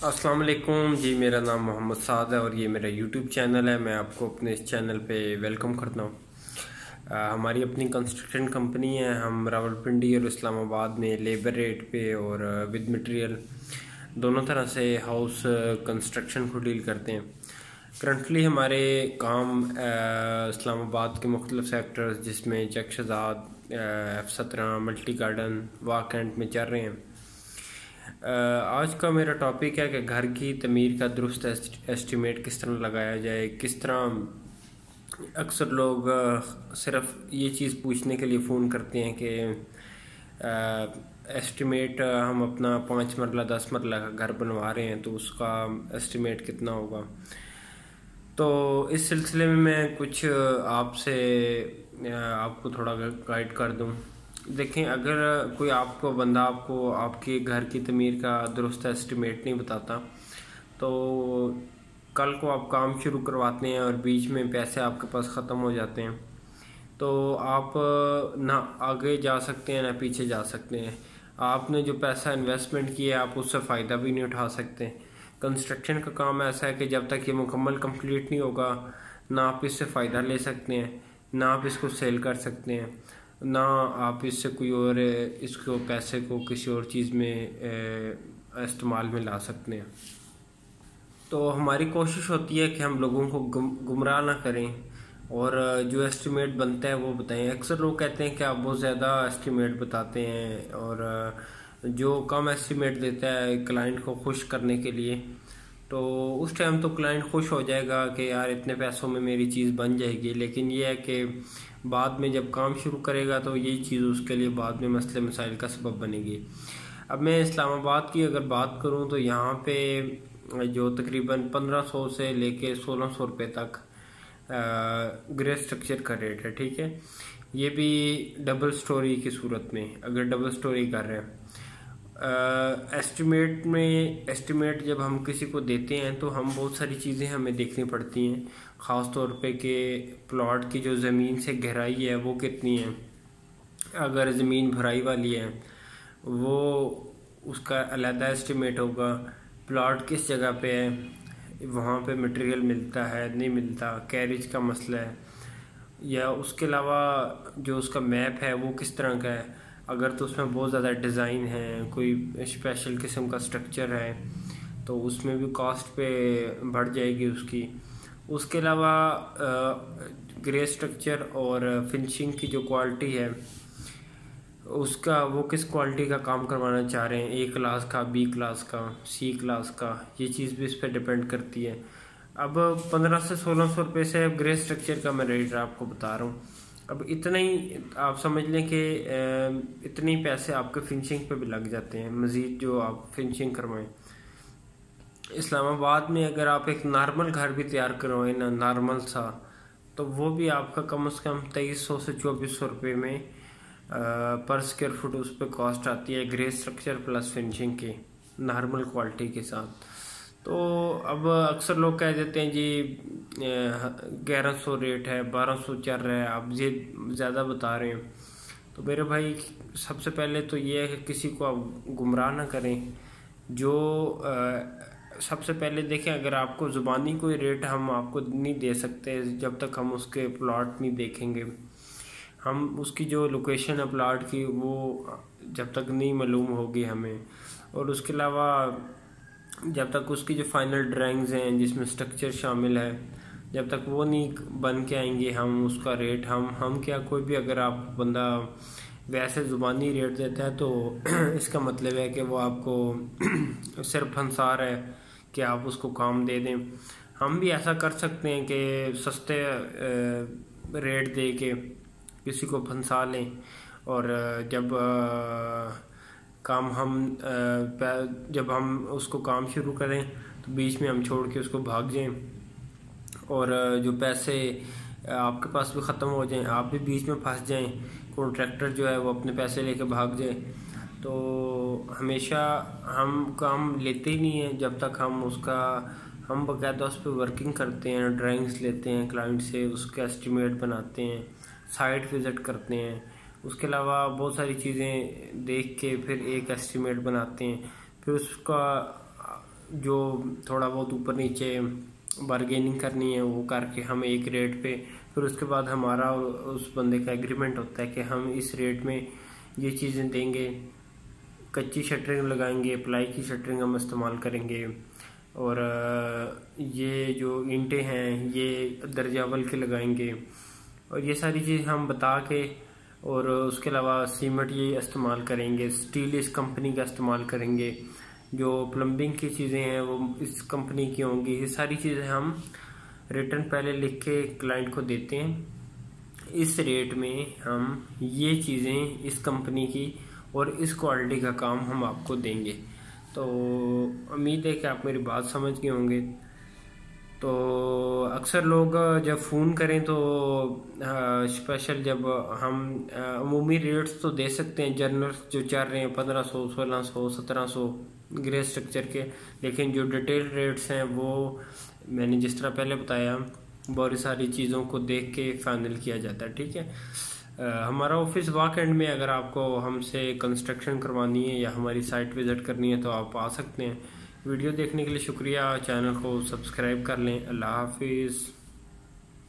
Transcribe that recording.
अस्सलाम वालेकुम जी, मेरा नाम मोहम्मद साद है और ये मेरा यूट्यूब चैनल है। मैं आपको अपने इस चैनल पे वेलकम करता हूँ। हमारी अपनी कंस्ट्रक्शन कंपनी है। हम रावलपिंडी और इस्लामाबाद में लेबर रेट पे और विद मटेरियल दोनों तरह से हाउस कंस्ट्रक्शन को डील करते हैं। करंटली हमारे काम इस्लामाबाद के मुख्तलिफ़ सेक्टर्स जिसमें चक शहजाद एफ़ सत्रह मल्टी गार्डन वाक कैंट में चल रहे हैं। आज का मेरा टॉपिक है कि घर की तमीर का दुरुस्त एस्टिमेट किस तरह लगाया जाए, किस तरह अक्सर लोग सिर्फ़ ये चीज़ पूछने के लिए फ़ोन करते हैं कि एस्टिमेट हम अपना पाँच मरला, दस मरला का घर बनवा रहे हैं तो उसका एस्टिमेट कितना होगा? तो इस सिलसिले में मैं कुछ आपसे आपको थोड़ा गाइड कर दूँ। देखें, अगर कोई आपको, बंदा आपको, आपके घर की तमीर का दुरुस्त एस्टिमेट नहीं बताता तो कल को आप काम शुरू करवाते हैं और बीच में पैसे आपके पास ख़त्म हो जाते हैं। तो आप ना आगे जा सकते हैं, ना पीछे जा सकते हैं। आपने जो पैसा इन्वेस्टमेंट किया आप उससे फ़ायदा भी नहीं उठा सकते। कंस्ट्रक्शन का काम ऐसा है कि जब तक ये मुकम्मल कंप्लीट नहीं होगा, ना आप इससे फ़ायदा ले सकते हैं, ना आप इसको सेल कर सकते हैं। ना आप इससे कोई और, इसको पैसे को किसी और चीज़ में इस्तेमाल में ला सकते हैं। तो हमारी कोशिश होती है कि हम लोगों को गुमराह ना करें और जो एस्टिमेट बनता है वो बताएँ। अक्सर लोग कहते हैं कि आप बहुत ज़्यादा एस्टिमेट बताते हैं और जो कम एस्टिमेट देता है क्लाइंट को खुश करने के लिए। तो उस टाइम तो क्लाइंट खुश हो जाएगा कि यार इतने पैसों में मेरी चीज़ बन जाएगी। लेकिन यह है कि बाद में जब काम शुरू करेगा तो यही चीज़ उसके लिए बाद में मसले मसाइल का सबब बनेगी। अब मैं इस्लामाबाद की अगर बात करूँ तो यहाँ पे जो तकरीबन 1500 से लेके 1600 रुपए तक ग्रे स्ट्रक्चर का रेट है, ठीक है? ये भी डबल स्टोरी की सूरत में, अगर डबल स्टोरी कर रहे हैं। एस्टिमेट में एस्टिमेट जब हम किसी को देते हैं तो हम बहुत सारी चीज़ें हमें देखनी पड़ती हैं। ख़ास तौर पे कि प्लॉट की जो ज़मीन से गहराई है, वो कितनी है? अगर ज़मीन भराई वाली है, वो उसका अलहदा एस्टिमेट होगा। प्लॉट किस जगह पे है? वहाँ पे मटेरियल मिलता है, नहीं मिलता? कैरेज का मसला है। या उसके अलावा जो उसका मैप है, वो किस तरह का है? अगर तो उसमें बहुत ज़्यादा डिज़ाइन है, कोई स्पेशल किस्म का स्ट्रक्चर है तो उसमें भी कॉस्ट पे बढ़ जाएगी उसकी। उसके अलावा ग्रे स्ट्रक्चर और फिनिशिंग की जो क्वालिटी है, उसका वो किस क्वालिटी का काम करवाना चाह रहे हैं? ए क्लास का बी क्लास का सी क्लास का, ये चीज़ भी इस पर डिपेंड करती है। अब पंद्रह से सोलह सौ रुपये से ग्रे स्ट्रक्चर का मैं रेट आपको बता रहा हूँ। अब इतना ही आप समझ लें कि इतने ही पैसे आपके फिनिशिंग पे भी लग जाते हैं मज़ीद जो आप फिनिशिंग करवाएँ। इस्लामाबाद में अगर आप एक नॉर्मल घर भी तैयार करवाएँ ना नॉर्मल सा तो वो भी आपका कम से कम तेईस सौ से चौबीस सौ रुपये में आ, पर स्क्वेयर फुट उस पर कॉस्ट आती है ग्रे स्ट्रक्चर प्लस फिनिशिंग के नॉर्मल क्वालिटी के साथ। तो अब अक्सर लोग कह देते हैं जी ग्यारह सौ रेट है बारह सौ चल रहा है आप ये ज़्यादा बता रहे हैं। तो मेरे भाई सबसे पहले तो ये है कि किसी को आप गुमराह ना करें। जो आ, सबसे पहले देखें अगर आपको ज़ुबानी कोई रेट हम आपको नहीं दे सकते जब तक हम उसके प्लॉट नहीं देखेंगे। हम उसकी जो लोकेशन है प्लाट की वो जब तक नहीं मालूम होगी हमें। और उसके अलावा जब तक उसकी जो फाइनल ड्राइंग्स हैं जिसमें स्ट्रक्चर शामिल है जब तक वो नहीं बन के आएँगे, हम उसका रेट हम हम क्या कोई भी अगर आप बंदा वैसे ज़ुबानी रेट देता है तो इसका मतलब है कि वो आपको सिर्फ़ फंसार है कि आप उसको काम दे दें। हम भी ऐसा कर सकते हैं कि सस्ते रेट दे के किसी को फंसा लें और जब काम हम जब हम उसको काम शुरू करें तो बीच में हम छोड़ के उसको भाग जाएँ। और जो पैसे आपके पास भी ख़त्म हो जाएँ, आप भी बीच में फंस जाएँ कॉन्ट्रैक्टर जो है वो अपने पैसे लेके भाग जाए तो हमेशा हम काम लेते ही नहीं हैं, जब तक हम उसका, हम बाकायदा उस पर वर्किंग करते हैं ड्राइंग्स लेते हैं क्लाइंट से उसका एस्टिमेट बनाते हैं साइट विज़िट करते हैं, उसके अलावा बहुत सारी चीज़ें देख के फिर एक एस्टिमेट बनाते हैं, फिर उसका, जो थोड़ा बहुत ऊपर नीचे बारगेनिंग करनी है, वो करके हम एक रेट पे, फिर उसके बाद हमारा उस बंदे का एग्रीमेंट होता है कि हम इस रेट में ये चीज़ें देंगे। कच्ची शटरिंग लगाएँगे प्लाई की शटरिंग हम इस्तेमाल करेंगे। और ये जो इंटे हैं, ये दर्जावल के लगाएँगे। और ये सारी चीज़ हम बता के और उसके अलावा सीमेंट ये इस्तेमाल करेंगे स्टील इस कंपनी का इस्तेमाल करेंगे। जो प्लम्बिंग की चीज़ें हैं, वो इस कंपनी की होंगी। ये सारी चीज़ें हम रिटर्न पहले लिख के क्लाइंट को देते हैं। इस रेट में हम ये चीज़ें इस कंपनी की और इस क्वालिटी का काम हम आपको देंगे। तो उम्मीद है कि आप मेरी बात समझ गए होंगे। तो अक्सर लोग जब फ़ोन करें तो स्पेशल जब हम अमूमी रेट्स तो दे सकते हैं जनरल जो चल रहे हैं पंद्रह सौ सोलह सौ सत्रह सौ ग्रे स्ट्रक्चर के। लेकिन जो डिटेल रेट्स हैं वो मैंने जिस तरह पहले बताया बहुत सारी चीज़ों को देख के फाइनल किया जाता है ठीक है? आ, हमारा ऑफ़िस वाक एंड में अगर आपको हमसे कंस्ट्रक्शन करवानी है या हमारी साइट विज़िट करनी है तो आप आ सकते हैं। वीडियो देखने के लिए शुक्रिया। चैनल को सब्सक्राइब कर लें। अल्लाह हाफिज़।